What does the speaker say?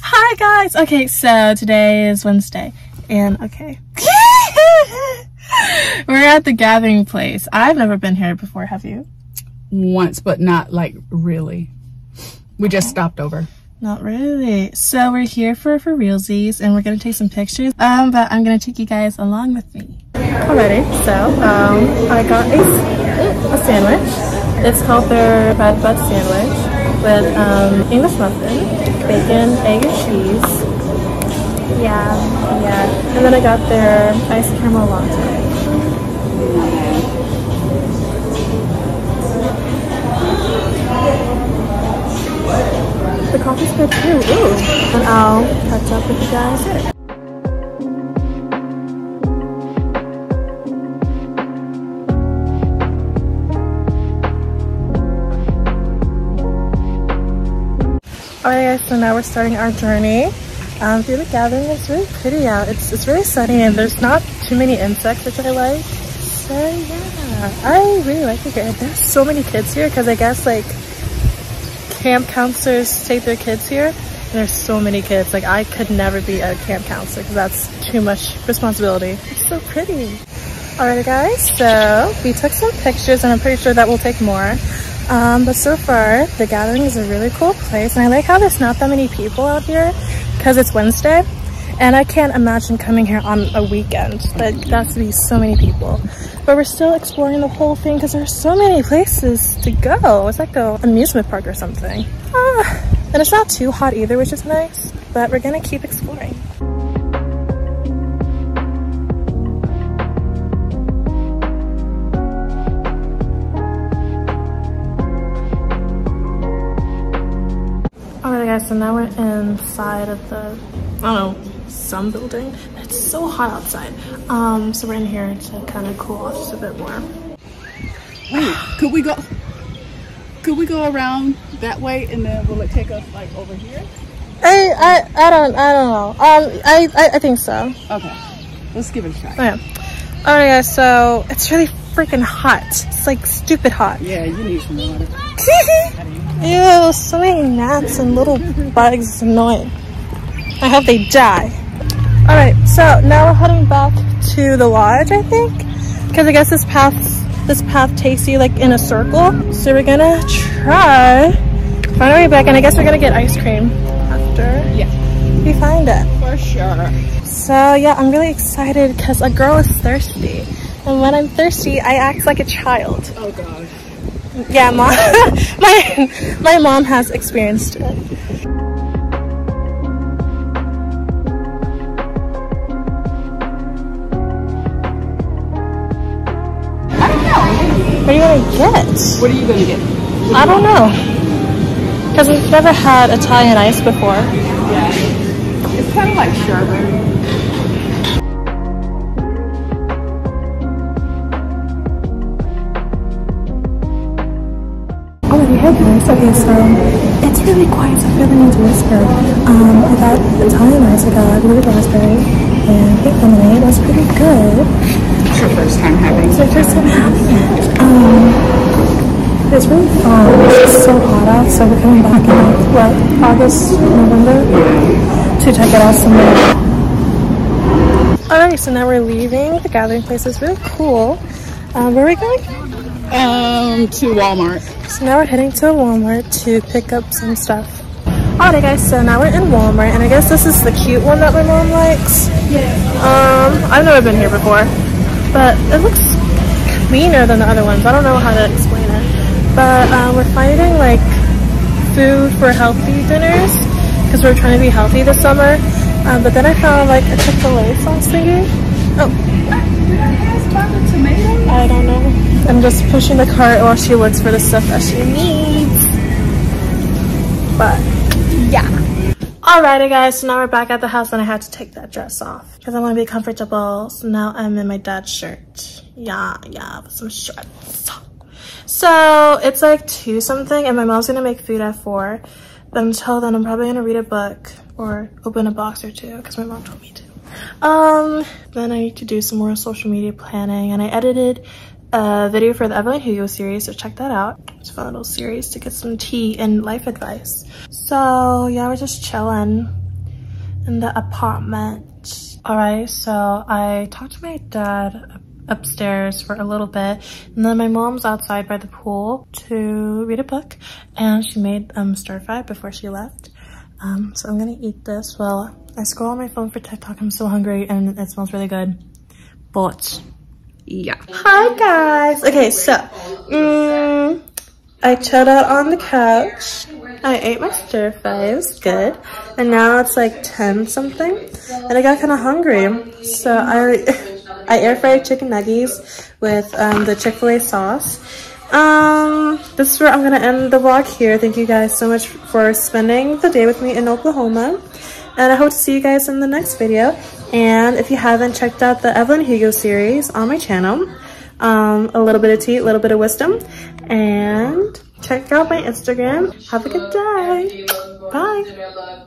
Hi guys! Okay, so today is Wednesday and okay. We're at the gathering place. I've never been here before, have you? Once, but not like really. We just stopped over. Not really. So we're here for for realsies and we're gonna take some pictures. Um, but I'm gonna take you guys along with me. Alrighty, so um, I got a, a sandwich. It's called their red bud sandwich with um, English muffin, bacon, egg, and cheese. Yeah, yeah. And then I got their iced caramel latte. The coffee's good too. Ooh. And I'll catch up with you guys later. Alright guys, so now we're starting our journey um, through the gathering. It's really pretty out. It's, it's really sunny and there's not too many insects, which I like. So yeah, I really like it here. There's so many kids here because I guess like camp counselors take their kids here. And there's so many kids. Like I could never be a camp counselor because that's too much responsibility. It's so pretty. Alright guys, so we took some pictures and I'm pretty sure that we'll take more. Um, but so far, the gathering is a really cool place and I like how there's not that many people out here because it's Wednesday and I can't imagine coming here on a weekend. Like, that's to be so many people. But we're still exploring the whole thing because there's so many places to go. It's like an amusement park or something. Ah, and it's not too hot either, which is nice. But we're gonna keep exploring. Alright guys, so now we're inside of the, I don't know, some building. It's so hot outside. Um, so we're in here to kind of cool off just a bit more. Wait, could we go? Could we go around that way and then will it take us like over here? I, I, I don't, I don't know. Um, I, I, I think so. Okay, let's give it a try. Oh, yeah. Alright guys, so it's really freaking hot. It's like stupid hot. Yeah, you need some water. Ew, so many gnats and little bugs. It's annoying. I hope they die. Alright, so now we're heading back to the lodge, I think. Because I guess this path this path takes you like in a circle. So we're gonna try find our way back and I guess we're gonna get ice cream after Yeah, we find it. for sure. So yeah, I'm really excited because a girl is thirsty. And when I'm thirsty, I act like a child. Oh god. Yeah, mom. my my mom has experienced it. I don't know. What are you gonna get? What are you gonna get? I don't know. Because we've never had Italian ice before. Yeah, it's kind of like sherbet. Have you heard this? Okay, so it's really quiet, so I really need to whisper. Um, I got Italian ice, I got blue raspberry and pink lemonade. It was pretty good. It's your first time having. it. It's first time having it. Um, it's really fun. It's so hot out, so we're coming back in like, what, August, November to check it out some more. Alright, so now we're leaving the gathering place. It's really cool. Um, where are we going? Um, to Walmart. So now we're heading to a Walmart to pick up some stuff. Alright guys, so now we're in Walmart and I guess this is the cute one that my mom likes. Yeah. Um, I've never been here before, but it looks cleaner than the other ones. I don't know how to explain it. But um, we're finding like food for healthy dinners because we're trying to be healthy this summer. Um, but then I found like a Chick-fil-A sauce thingy. Oh, did that have a tomato? I don't know. I'm just pushing the cart while she looks for the stuff that she needs. But yeah. Alrighty guys, so now we're back at the house and I had to take that dress off because I want to be comfortable. So now I'm in my dad's shirt. Yeah, yeah, with some shorts. So it's like two something and my mom's gonna make food at four. But until then, I'm probably gonna read a book or open a box or two because my mom told me to. Um, then I need to do some more social media planning and I edited a video for the Evelyn Hugo series, so check that out. It's a fun little series to get some tea and life advice. So yeah, we're just chilling in the apartment. All right, so I talked to my dad upstairs for a little bit and then my mom's outside by the pool to read a book and she made um stir fry before she left um so i'm gonna eat this while i scroll on my phone for tiktok i'm so hungry and it smells really good but yeah hi guys okay so um, i chilled out on the couch I ate my stir fry, it was good. And now it's like 10 something. And I got kind of hungry. So I I air fried chicken nuggets with um, the Chick-fil-A sauce. Um, this is where I'm gonna end the vlog here. Thank you guys so much for spending the day with me in Oklahoma. And I hope to see you guys in the next video. And if you haven't checked out the Evelyn Hugo series on my channel, um, a little bit of tea, a little bit of wisdom. And check out my Instagram. Have a good day. Bye.